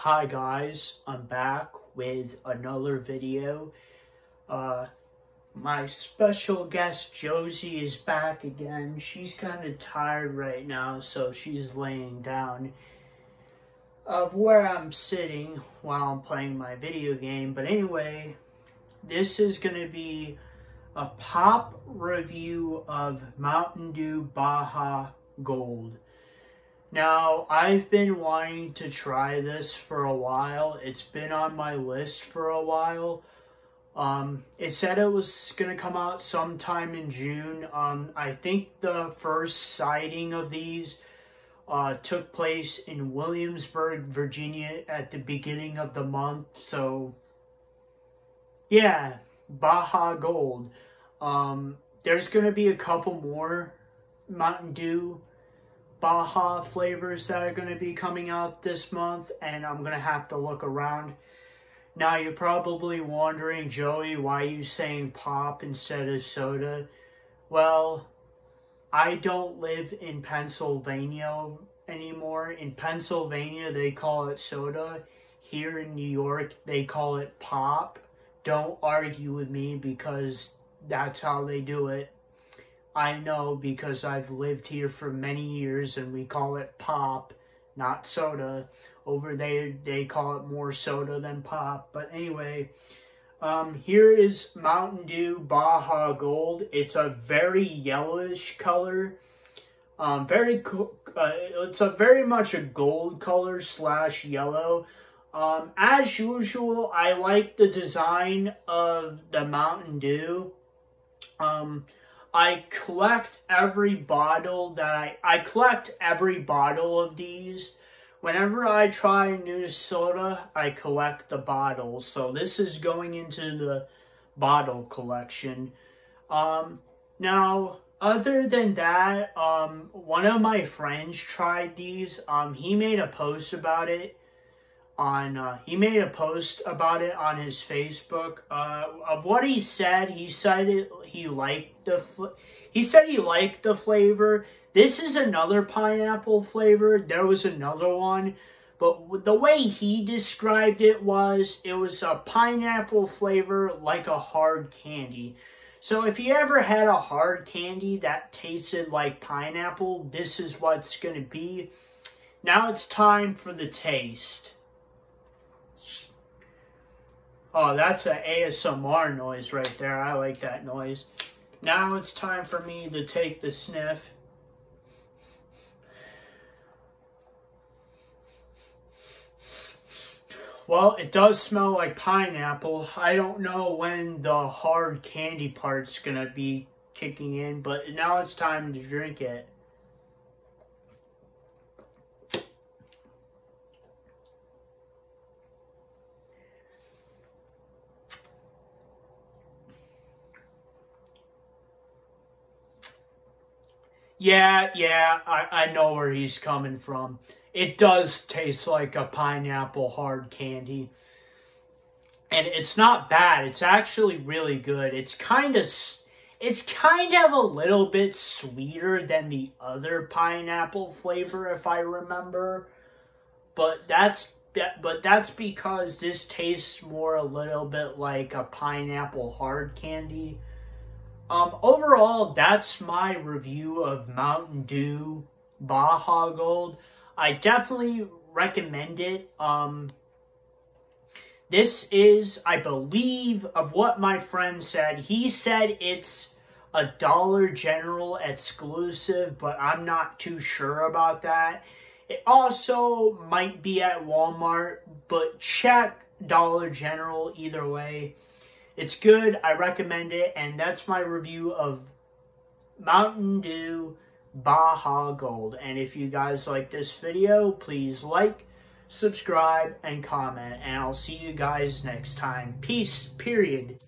Hi guys, I'm back with another video. Uh, my special guest Josie is back again. She's kind of tired right now, so she's laying down of where I'm sitting while I'm playing my video game. But anyway, this is going to be a pop review of Mountain Dew Baja Gold. Now, I've been wanting to try this for a while. It's been on my list for a while. Um, it said it was going to come out sometime in June. Um, I think the first sighting of these uh, took place in Williamsburg, Virginia at the beginning of the month. So, yeah, Baja Gold. Um, there's going to be a couple more Mountain Dew Baja flavors that are going to be coming out this month, and I'm going to have to look around. Now, you're probably wondering, Joey, why you saying pop instead of soda? Well, I don't live in Pennsylvania anymore. In Pennsylvania, they call it soda. Here in New York, they call it pop. Don't argue with me because that's how they do it. I know because I've lived here for many years and we call it pop, not soda. Over there, they call it more soda than pop. But anyway, um, here is Mountain Dew Baja Gold. It's a very yellowish color. Um, very cool. Uh, it's a very much a gold color slash yellow. Um, as usual, I like the design of the Mountain Dew. Um, I collect every bottle that I I collect every bottle of these. Whenever I try new soda, I collect the bottles. So this is going into the bottle collection. Um, now, other than that, um, one of my friends tried these. Um, he made a post about it on uh, he made a post about it on his Facebook. Uh, of what he said, he said it, he liked the he said he liked the flavor. This is another pineapple flavor. There was another one, but the way he described it was it was a pineapple flavor like a hard candy. So if you ever had a hard candy that tasted like pineapple, this is what's going to be. Now it's time for the taste. Oh, that's an ASMR noise right there. I like that noise. Now it's time for me to take the sniff. Well, it does smell like pineapple. I don't know when the hard candy part's gonna be kicking in, but now it's time to drink it. Yeah, yeah, I, I know where he's coming from. It does taste like a pineapple hard candy. And it's not bad. It's actually really good. It's kind of it's kind of a little bit sweeter than the other pineapple flavor if I remember. But that's but that's because this tastes more a little bit like a pineapple hard candy um, overall, that's my review of Mountain Dew Baja Gold. I definitely recommend it. Um, this is, I believe, of what my friend said. He said it's a Dollar General exclusive, but I'm not too sure about that. It also might be at Walmart, but check Dollar General either way. It's good. I recommend it. And that's my review of Mountain Dew Baja Gold. And if you guys like this video, please like, subscribe, and comment. And I'll see you guys next time. Peace, period.